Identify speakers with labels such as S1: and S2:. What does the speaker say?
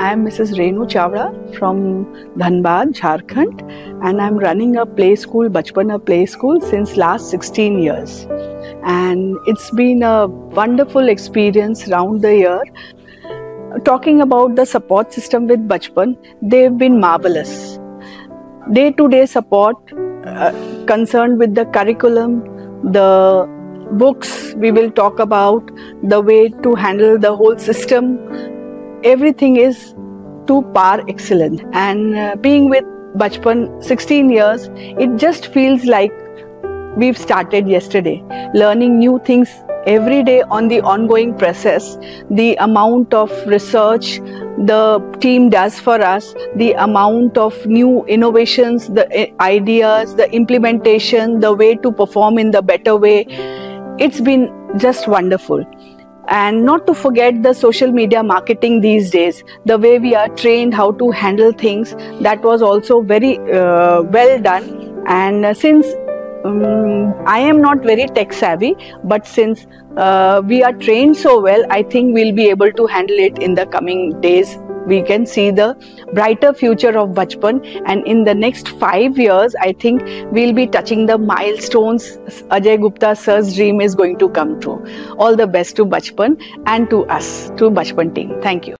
S1: I am Mrs. Renu Chawda from Dhanbad, Jharkhand, and I'm running a play school, Bachpana Play School, since last 16 years. And it's been a wonderful experience round the year. Talking about the support system with Bachpan, they've been marvelous. Day to day support uh, concerned with the curriculum, the books we will talk about, the way to handle the whole system, everything is to par excellent. And uh, being with Bachpan 16 years, it just feels like we've started yesterday, learning new things every day on the ongoing process, the amount of research the team does for us, the amount of new innovations, the eh, ideas, the implementation, the way to perform in the better way. It's been just wonderful and not to forget the social media marketing these days the way we are trained how to handle things that was also very uh, well done and uh, since um, I am not very tech savvy, but since uh, we are trained so well, I think we'll be able to handle it in the coming days. We can see the brighter future of Bachpan, and in the next five years, I think we'll be touching the milestones Ajay Gupta sir's dream is going to come true. All the best to Bachpan and to us, to Bachpan team. Thank you.